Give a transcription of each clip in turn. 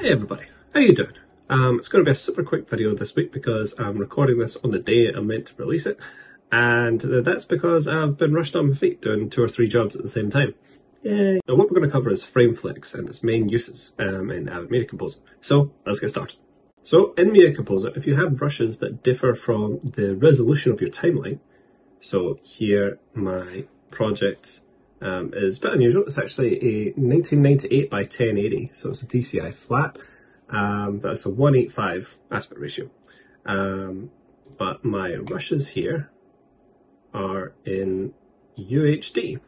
Hey everybody, how you doing? Um, it's going to be a super quick video this week because I'm recording this on the day I'm meant to release it and that's because I've been rushed on my feet doing two or three jobs at the same time. Yay! Now what we're going to cover is FrameFlex and its main uses um, in Avid Media Composer. So let's get started. So in Media Composer, if you have rushes that differ from the resolution of your timeline, so here my project um, is a bit unusual. It's actually a 1998 by 1080, so it's a DCI flat. Um, that's a 185 aspect ratio. Um, but my rushes here are in UHD.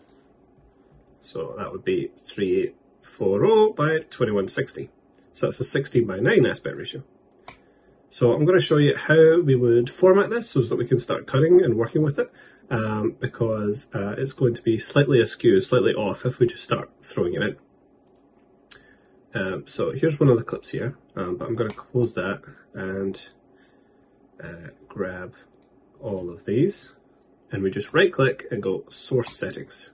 So that would be 3840 by 2160. So that's a 16 by 9 aspect ratio. So I'm going to show you how we would format this so that we can start cutting and working with it um, because uh, it's going to be slightly askew, slightly off if we just start throwing it in. Um, so here's one of the clips here, um, but I'm going to close that and uh, grab all of these and we just right click and go source settings.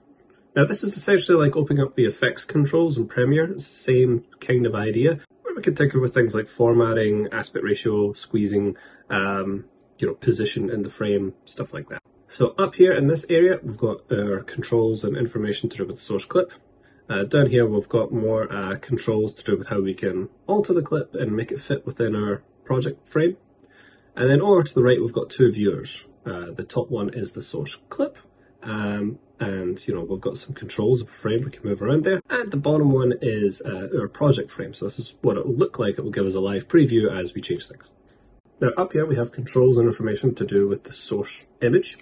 Now this is essentially like opening up the effects controls in Premiere. It's the same kind of idea. Where we can tinker with things like formatting, aspect ratio, squeezing, um, you know, position in the frame, stuff like that. So up here in this area, we've got our controls and information to do with the source clip. Uh, down here, we've got more uh, controls to do with how we can alter the clip and make it fit within our project frame. And then over to the right, we've got two viewers. Uh, the top one is the source clip. Um, and you know we've got some controls of a frame we can move around there and the bottom one is uh, our project frame so this is what it will look like it will give us a live preview as we change things now up here we have controls and information to do with the source image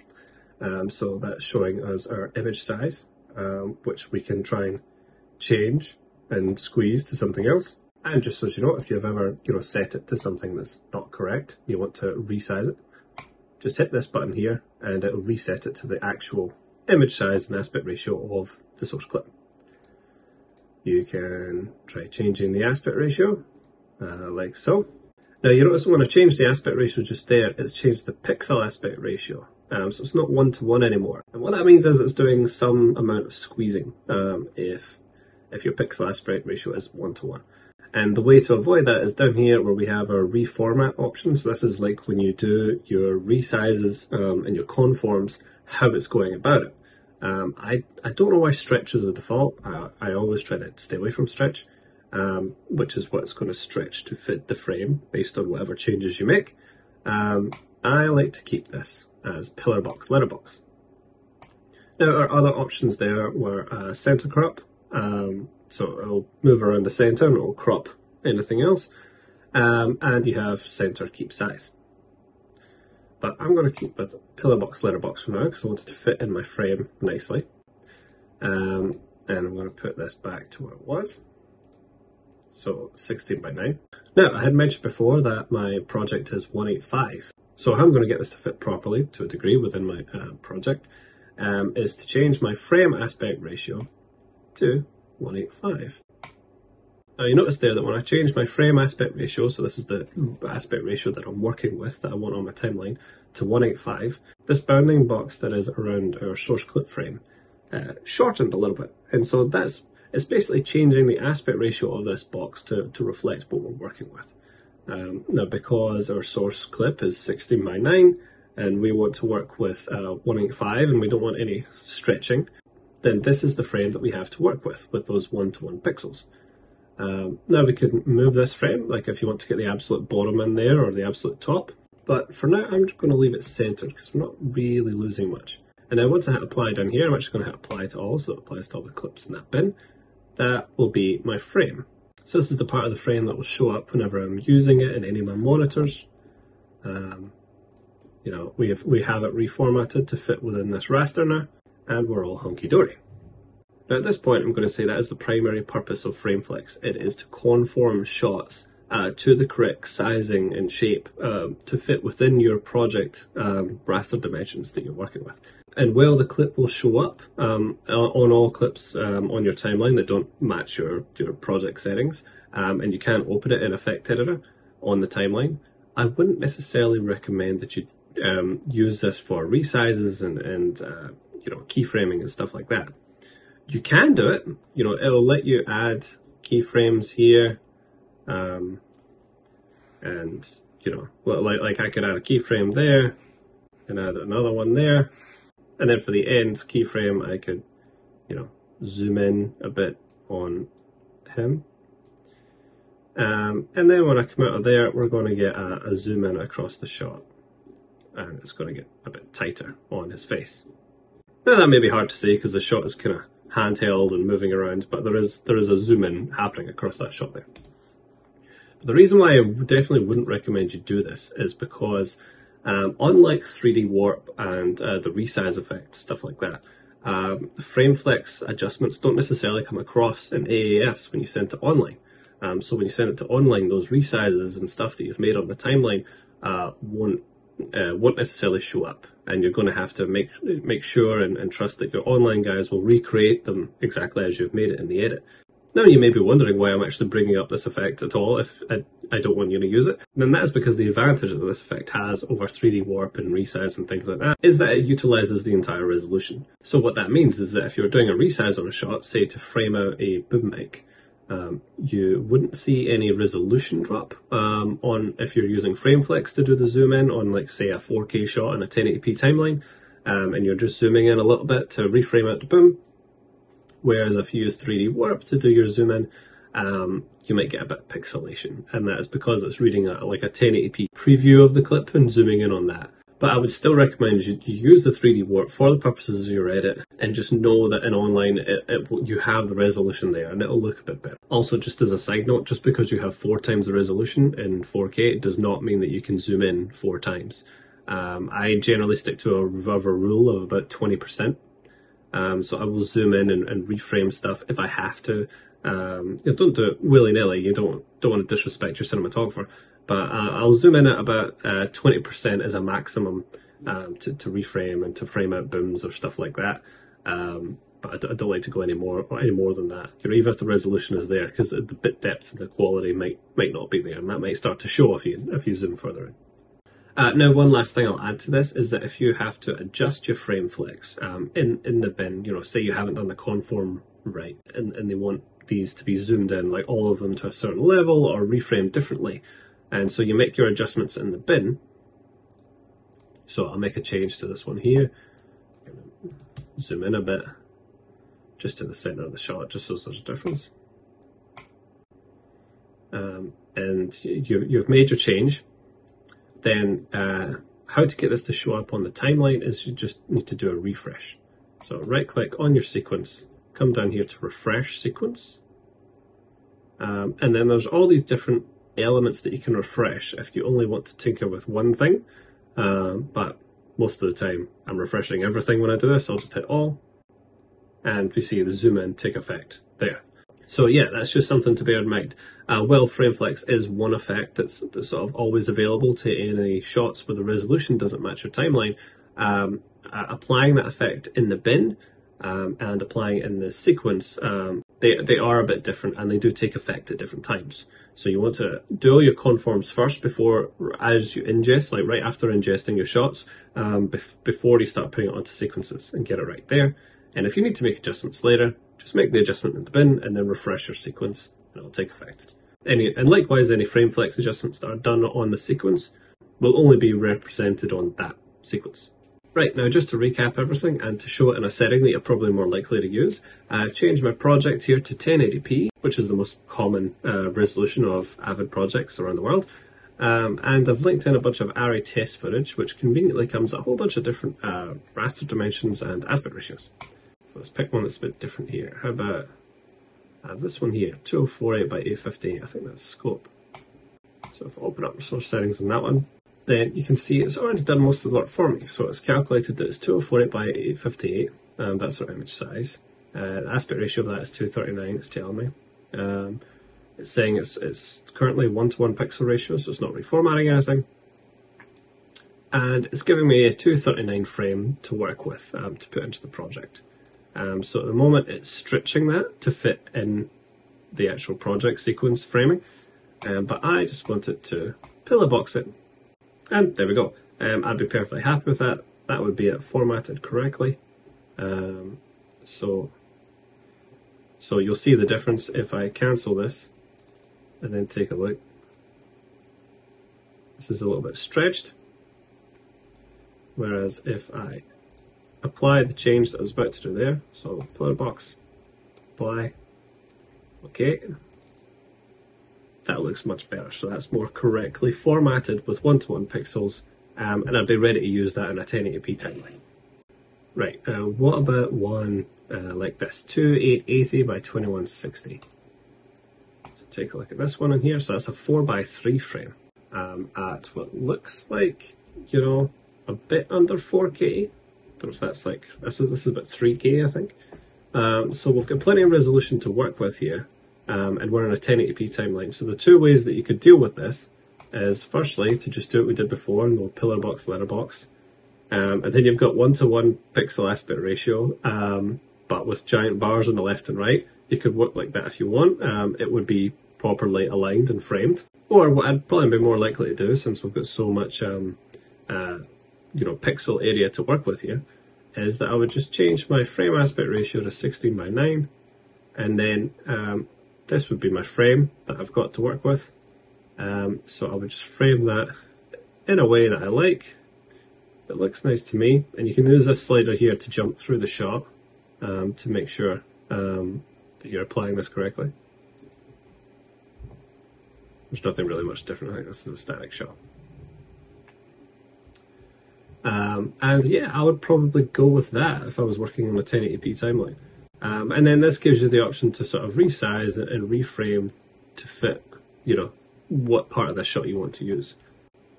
um, so that's showing us our image size, um, which we can try and change and squeeze to something else. And just so you know, if you've ever, you know, set it to something that's not correct, you want to resize it, just hit this button here and it'll reset it to the actual image size and aspect ratio of the source clip. You can try changing the aspect ratio, uh, like so. Now you notice when I change the aspect ratio just there, it's changed the pixel aspect ratio. Um, so it's not one to one anymore. And what that means is it's doing some amount of squeezing um, if if your pixel aspect ratio is one to one. And the way to avoid that is down here where we have our reformat option. So this is like when you do your resizes um, and your conforms, how it's going about it. Um, I, I don't know why stretch is the default. I, I always try to stay away from stretch, um, which is what's going to stretch to fit the frame based on whatever changes you make. Um, I like to keep this as pillar box, letterbox. Now our other options there were uh, center crop, um, so it'll move around the center and it'll crop anything else, um, and you have center keep size. But I'm going to keep with pillar box, letterbox for now because I wanted to fit in my frame nicely. Um, and I'm going to put this back to where it was. So 16 by 9. Now, I had mentioned before that my project is 185. So how I'm going to get this to fit properly to a degree within my uh, project um, is to change my frame aspect ratio to 185. Now you notice there that when I change my frame aspect ratio, so this is the aspect ratio that I'm working with, that I want on my timeline, to 185, this bounding box that is around our source clip frame uh, shortened a little bit. And so that's, it's basically changing the aspect ratio of this box to, to reflect what we're working with. Um, now, because our source clip is 16 by 9 and we want to work with uh, 185 and we don't want any stretching, then this is the frame that we have to work with, with those one-to-one -one pixels. Um, now we can move this frame, like if you want to get the absolute bottom in there or the absolute top, but for now I'm just going to leave it centered because we're not really losing much. And then once I hit apply down here, I'm actually going to hit apply to all, so it applies to all the clips in that bin. That will be my frame. So this is the part of the frame that will show up whenever I'm using it in any of my monitors. Um, you know, we have, we have it reformatted to fit within this raster now, and we're all hunky-dory. Now at this point, I'm going to say that is the primary purpose of FrameFlex. It is to conform shots uh, to the correct sizing and shape uh, to fit within your project um, raster dimensions that you're working with. And while the clip will show up um, on all clips um, on your timeline that don't match your, your project settings, um, and you can't open it in Effect Editor on the timeline, I wouldn't necessarily recommend that you um, use this for resizes and, and uh, you know keyframing and stuff like that. You can do it. You know, it'll let you add keyframes here Um, and you know, like like I could add a keyframe there, and add another one there, and then for the end keyframe, I could, you know, zoom in a bit on him. Um, and then when I come out of there, we're going to get a, a zoom in across the shot. And it's going to get a bit tighter on his face. Now that may be hard to see because the shot is kind of handheld and moving around, but there is there is a zoom in happening across that shot there. But the reason why I definitely wouldn't recommend you do this is because um, unlike 3D warp and uh, the resize effect, stuff like that, um, frame flex adjustments don't necessarily come across in AAFs when you send it online. Um, so when you send it to online, those resizes and stuff that you've made on the timeline uh, won't uh, won't necessarily show up, and you're going to have to make make sure and, and trust that your online guys will recreate them exactly as you've made it in the edit. Now you may be wondering why I'm actually bringing up this effect at all if I, I don't want you to use it. And that is because the advantage that this effect has over 3D warp and resize and things like that is that it utilizes the entire resolution. So what that means is that if you're doing a resize on a shot, say to frame out a boom mic, um, you wouldn't see any resolution drop um, on if you're using FrameFlex to do the zoom in on like say a 4K shot on a 1080p timeline um, and you're just zooming in a little bit to reframe out the boom. Whereas if you use 3D Warp to do your zoom in, um, you might get a bit of pixelation and that is because it's reading a, like a 1080p preview of the clip and zooming in on that. But I would still recommend you, you use the 3D warp for the purposes of your edit and just know that in online it, it, you have the resolution there and it'll look a bit better. Also, just as a side note, just because you have four times the resolution in 4K, it does not mean that you can zoom in four times. Um, I generally stick to a, a rule of about 20%. Um, so I will zoom in and, and reframe stuff if I have to. Um, you know, don't do it willy nilly. You don't don't want to disrespect your cinematographer but uh, I'll zoom in at about uh, 20% as a maximum um, to, to reframe and to frame out booms or stuff like that. Um, but I d- I don't like to go any more or any more than that. You know, even if the resolution is there, because the, the bit depth and the quality might might not be there, and that might start to show if you if you zoom further in. Uh, now, one last thing I'll add to this is that if you have to adjust your frame flex um, in in the bin, you know, say you haven't done the conform right, and, and they want these to be zoomed in, like all of them to a certain level or reframed differently, and so you make your adjustments in the bin. So I'll make a change to this one here. Zoom in a bit, just to the center of the shot, just so there's a difference. Um, and you, you've made your change. Then uh, how to get this to show up on the timeline is you just need to do a refresh. So right click on your sequence, come down here to refresh sequence. Um, and then there's all these different elements that you can refresh if you only want to tinker with one thing. Um, but most of the time I'm refreshing everything when I do this. I'll just hit all and we see the zoom in take effect there. So yeah, that's just something to bear in mind. Uh, well, FrameFlex is one effect that's, that's, sort of always available to any shots where the resolution doesn't match your timeline. Um, uh, applying that effect in the bin um, and applying in the sequence, um, they, they are a bit different and they do take effect at different times. So you want to do all your conforms first before, as you ingest, like right after ingesting your shots, um, bef- before you start putting it onto sequences and get it right there. And if you need to make adjustments later, just make the adjustment in the bin and then refresh your sequence and it'll take effect. Any, and likewise, any frame flex adjustments that are done on the sequence will only be represented on that sequence. Right, now just to recap everything and to show it in a setting that you're probably more likely to use, I've changed my project here to 1080p, which is the most common uh, resolution of Avid projects around the world. Um, and I've linked in a bunch of Arri test footage, which conveniently comes a whole bunch of different uh, raster dimensions and aspect ratios. So let's pick one that's a bit different here. How about uh, this one here, 2048 by 850, I think that's scope. So if I open up source settings on that one, then you can see it's already done most of the work for me. So it's calculated that it's 2048 by 858, and that's our image size. Uh, aspect ratio of that is 239, it's telling me. Um, it's saying it's, it's currently 1 to 1 pixel ratio, so it's not reformatting anything. And it's giving me a 239 frame to work with um, to put into the project. Um, so at the moment it's stretching that to fit in the actual project sequence framing. Um, but I just wanted to pillar box it and there we go. Um, I'd be perfectly happy with that. That would be it formatted correctly. Um, so, so you'll see the difference if I cancel this and then take a look. This is a little bit stretched. Whereas if I apply the change that I was about to do there, so pillar box, apply, okay, that looks much better. So that's more correctly formatted with one-to-one pixels, um, and I'd be ready to use that in a 1080p timeline. Right, uh, what about one uh, like this, 2880 by 2160? So take a look at this one in here. So that's a 4 by 3 frame um, at what looks like, you know, a bit under 4K. Don't know if that's like, this is, this is about 3K, I think. Um, so we've got plenty of resolution to work with here um, and we're on a 1080p timeline. So the two ways that you could deal with this is firstly to just do what we did before, no pillar box, letterbox. Um, and then you've got one to one pixel aspect ratio, um, but with giant bars on the left and right. You could work like that if you want. Um, it would be properly aligned and framed. Or what I'd probably be more likely to do, since we've got so much, um, uh, you know, pixel area to work with here, is that I would just change my frame aspect ratio to 16 by 9, and then um, this would be my frame that I've got to work with. Um, so I would just frame that in a way that I like, that looks nice to me. And you can use this slider here to jump through the shot um, to make sure um, that you're applying this correctly. There's nothing really much different. I think this is a static shot. Um, and yeah, I would probably go with that if I was working on a 1080p timeline. Um, and then this gives you the option to sort of resize and reframe to fit, you know, what part of the shot you want to use.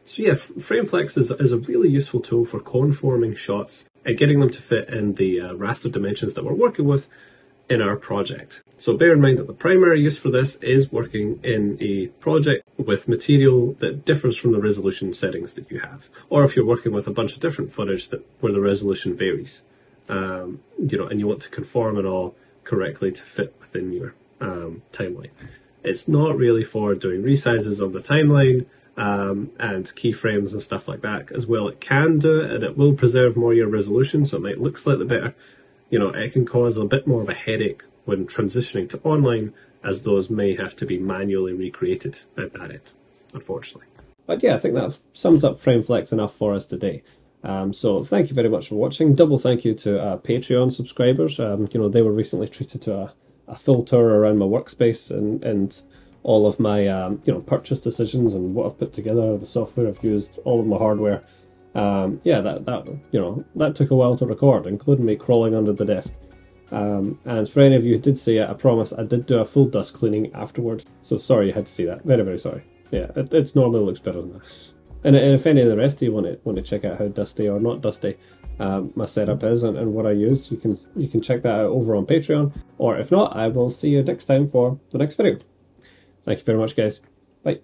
So yeah, FrameFlex is, is a really useful tool for conforming shots and getting them to fit in the uh, raster dimensions that we're working with in our project. So bear in mind that the primary use for this is working in a project with material that differs from the resolution settings that you have, or if you're working with a bunch of different footage that where the resolution varies um, you know, and you want to conform it all correctly to fit within your um, timeline. It's not really for doing resizes on the timeline um, and keyframes and stuff like that. As well, it can do it and it will preserve more your resolution, so it might look slightly better. You know, it can cause a bit more of a headache when transitioning to online, as those may have to be manually recreated at that end, unfortunately. But yeah, I think that sums up FrameFlex enough for us today. Um, so thank you very much for watching. Double thank you to uh, Patreon subscribers. Um, you know, they were recently treated to a, a full tour around my workspace and, and all of my, um, you know, purchase decisions and what I've put together, the software I've used, all of my hardware. Um, yeah, that, that, you know, that took a while to record, including me crawling under the desk. Um, and for any of you who did see it, I promise I did do a full dust cleaning afterwards. So sorry you had to see that. Very, very sorry. Yeah, it it's normally looks better than that. And, and if any of the rest of you want to want to check out how dusty or not dusty um, my setup is and, and what I use, you can you can check that out over on Patreon. Or if not, I will see you next time for the next video. Thank you very much, guys. Bye.